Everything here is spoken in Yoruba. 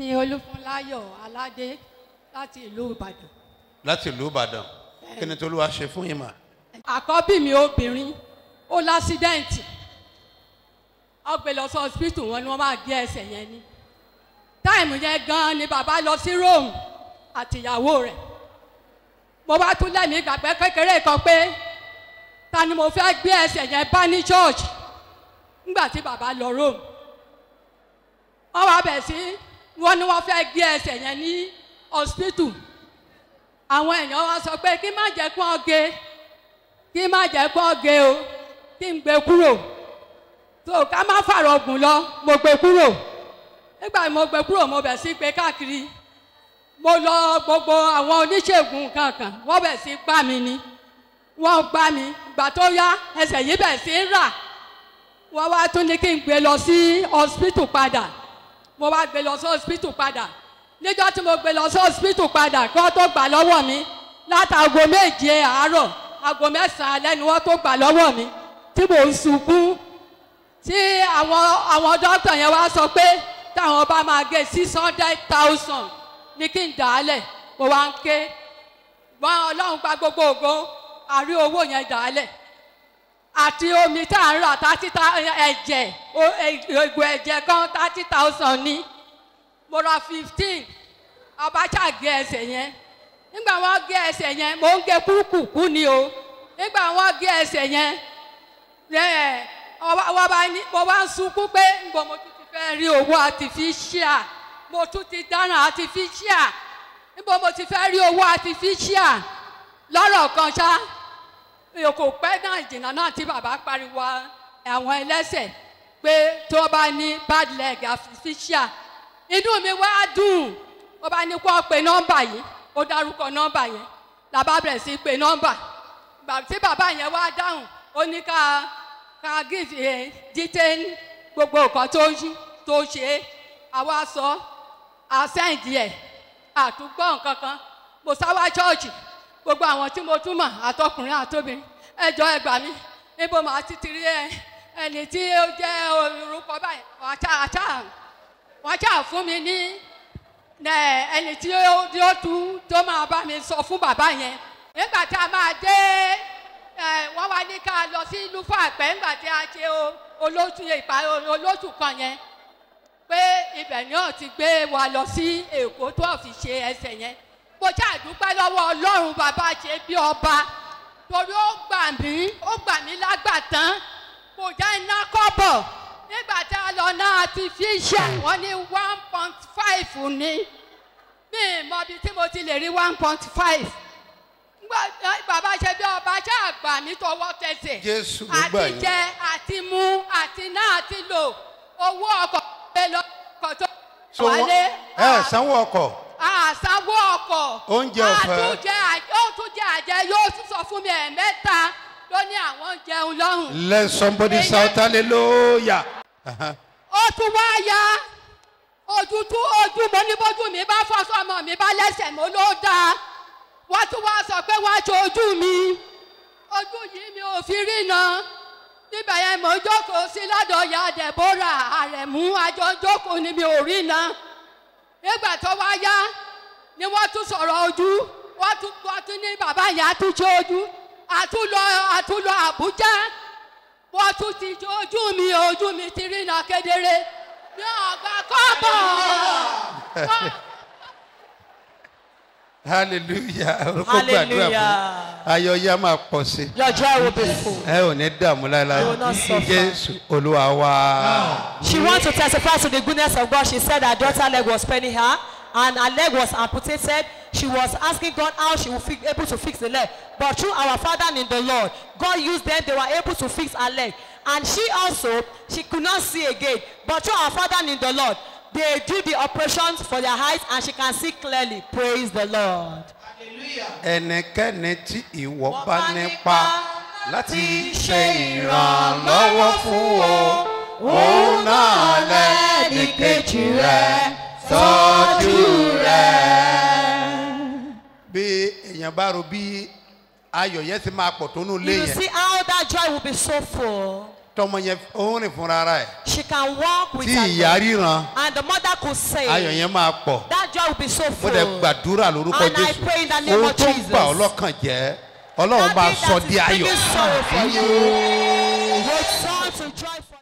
ní olúfúnláyọ̀ aládé láti ìlú ìbàdàn. láti ìlú ìbàdàn kí ni tolúwa ṣe fún yín mà. àkọ́bí mi obìnrin ó lásídẹ́ǹtì wọ́n gbé lọ sí hospital wọn ni wọ́n máa gé ẹsẹ̀ yẹn ní. táìmù yẹn gan-an ni bàbá lọ sí rome àtìyàwó rẹ̀ mo bá tún lẹ́mìí gbàgbẹ́ kékeré kan pé ta ni mo fẹ́ gbé ẹsẹ̀ yẹn bá ní church nígbà tí bàbá lọ rome wọ́n wá bẹ̀ sí wọ́n ní wọ́n fẹ́ gbé ẹsẹ̀ yẹn ní hospital. Àwọn èèyàn wa sọ pé kí má jẹ́ kó ọ gé kí má jẹ́ kó ọ gé o kí n gbé kúrò. Tó ká má fàrọ̀ gùn lọ mo gbé kúrò. Nígbà tí mo gbé kúrò mo bẹ̀ sí gbé káàkiri. Mo lọ gbogbo àwọn oníṣègùn kankan wọ́n bẹ̀ sí gbá mi ni. Wọ́n gbá mi. Ìgbà tó yá ẹsẹ̀ yìí bẹ̀ sí rà. Wọ́n wá tún ní kí n gbé lọ sí hospital padà mo wá gbé lọ sí hospital padà. Níjọ́ tí mo gbé lọ sí hospital padà kí wọ́n tó gbà lọ́wọ́ mi látago méje àárọ̀ aago mẹ́sàn-án alẹ́ ni wọ́n tó gbà lọ́wọ́ mi tí mò ń sunkún tí àwọn àwọn dókítà yẹn wá sọ pé táwọn bá máa gé six hundred thousand ní kí n dà á lẹ̀. Mo wá ń ké. Gbọ́n ọlọ́run gba gbogbo ògo àrí owó yẹn dà á lẹ̀ àti omi tá à ń rà thirty ẹ̀jẹ̀ ègbò ẹ̀jẹ̀ kan thirty thousand ní mo ra fifteen. Abacha gé ẹsẹ̀ yẹn. Nígbà wọn gé ẹsẹ̀ yẹn mo ń gé kúkúkú ni o. Nígbà wọn gé ẹsẹ̀ yẹn mo bá ń sunkún pé nbọ mo tún ti fẹ́ rí owó artificial. Mo tún ti dáná artificial. Nbọ mo ti fẹ́ rí owó artificial. Lọ́rọ̀ kan ṣá kò pẹ́ náà ìjìnà náà tí bàbá pariwo àwọn ẹlẹ́sẹ̀ pé tó bá ní bad leg artificial. Inú mi wá dùn. Ó bá ní kó pe nọ́mbà yìí ó dárúkọ nọ́mbà yẹn. Làbá bẹ̀rẹ̀ sí pe nọ́mbà. Tí bàbá yẹn wá dáhùn ó ní ká ká give ẹ detail gbogbo nǹkan tó yí tó ṣe é. Àwa sọ àsẹ́ǹdì ẹ̀ àtúgbọ́ nǹkan kan. Mo sáwá chọ́ọ̀chì gbogbo àwọn tí mo túmọ̀ àtọkùnrin àtobìnrin ẹjọ́ ẹ gbà níbo màá ti ti ẹni tí ó jẹ́ orúkọ báyìí wọ́n ṣáà fún mi ní ẹni tí ó tú tó máa bá mi sọ fún bàbá yẹn. Nígbà tí a máa dé wọ́n wá ní ká lọ sí ìlú fún àpẹ́ nígbà tí a ṣe olóṣù ìpa olóṣù kan yẹn. Pé ibẹ̀ náà ti gbé wa lọ sí èkó tó fi ṣe ẹsẹ̀ yẹn mo ṣàdúpẹ́ lọ́wọ́ ọlọ́run bàbá ṣe bí ọba. Torí ó gbà mí ó gbà mí lágbàtán. Kò já iná kọ́bọ̀. Nígbà tí a lọ náà ti fi ṣe wọ́n ní one point five ní mi mọ ibi tí mo ti lè rí one point five. Bàbá ṣe bí ọba ṣe àgbà mi tọwọ́ tẹsẹ̀. Gbà àti jẹ àti mu àti náà àti lò. Owó ọkọ̀ pé lọ ọkọ̀ tó wálé. Ẹ sanwó ọkọ̀ ọkọ̀ Oúnjẹ ọ̀fẹ́. àtúnjẹ ó tún jẹ àjẹ yóò tún sọ fún mi ẹ̀ẹ̀mẹ́ta ló ní àwọn jẹun lọ́rùn let somebody shout hallelujah. Ó tún wá ya. Ojú tún ojú mo ní bójú mi bá fọ́sọ́ ọmọ mi bá lẹ́sẹ̀ mo ló dáa wọ́n tún wá sọ pé wọ́n á ṣe ojú mi. Ojú yìí mi ò fi rí na níbẹ̀ yẹn mo jókòó sí lọ́dọ̀ ya deborah àrẹ̀mú. Àjọ jókòó ni mi ò rí na nígbà tó wá yá ni wọ́n tún sọ̀rọ̀ ojú wọ́n tún wọ́n tún ní bàbá yẹn á tún ṣe ojú àtúlọ àtúlọ àbújá wọ́n tún ti ojú mi ojú mi ti rí na kedere ní ọgbà kọ́bọ̀. Hallelujah orúkọ gbàdúrà fún Hallelujah. ayọ̀ yá máa pọ̀ sí Your joy will be full. ẹ ò ní dààmú láéláé You will not suffer. jésù olúwa wá. She wants to testify to the goodness of God. She said her daughter leg was paining her and her leg was amputated. She was asking God how she would be able to fix the leg. But through our Father in the Lord, God used them. They were able to fix her leg. And she also, she could not see again. But through our Father in the Lord, they do the operations for their eyes and she can see clearly. Praise the Lord. ẹnikẹ́ni tí ìwọ bá nípa láti ṣe ìrànlọ́wọ́ fún o òun náà lẹ́ni kejì rẹ̀ tọ́jú rẹ̀. bí èèyàn bá ro bí ayọ̀ yẹn ti máa pọ̀ tó nù lé You yẹn see how that joy will be so full. tọmọ yẹn ó rìn fúnra ara ẹ̀ She can walk with tí her ìyá God. ríran And the mother could say, ayọ̀ yẹn máa pọ̀ that joy will be so mo full. dẹ̀ gbàdúrà lórúkọ And I jésù pray in the name ohun of tó ń Jesus. bà ọ́ lọ́kàn jẹ́ ọlọ́run That máa thing sọ that di is ayọ̀ bringing sorrow for you will turn to joy